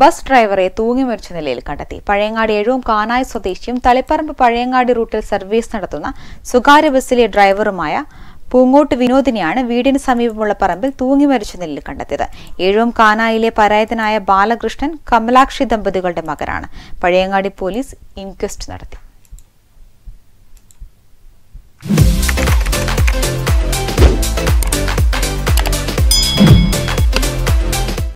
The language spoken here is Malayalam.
ബസ് ഡ്രൈവറെ തൂങ്ങി മരിച്ച നിലയിൽ കണ്ടെത്തി. പഴയങ്ങാടി എഴുവും കാനായ സ്വദേശിയും തളിപ്പറമ്പ് പഴയങ്ങാടി റൂട്ടിൽ സർവീസ് നടത്തുന്ന സ്വകാര്യ ബസ്സിലെ ഡ്രൈവറുമായ പൂങ്ങോട്ട് വിനോദിനെയാണ് വീടിന് സമീപമുള്ള പറമ്പിൽ തൂങ്ങി മരിച്ച നിലയിൽ കണ്ടെത്തിയത്. ഏഴും കാനായിലെ പരായതനായ ബാലകൃഷ്ണൻ കമലാക്ഷി ദമ്പതികളുടെ മകനാണ്. പഴയങ്ങാടി പോലീസ് ഇൻക്വസ്റ്റ് നടത്തി.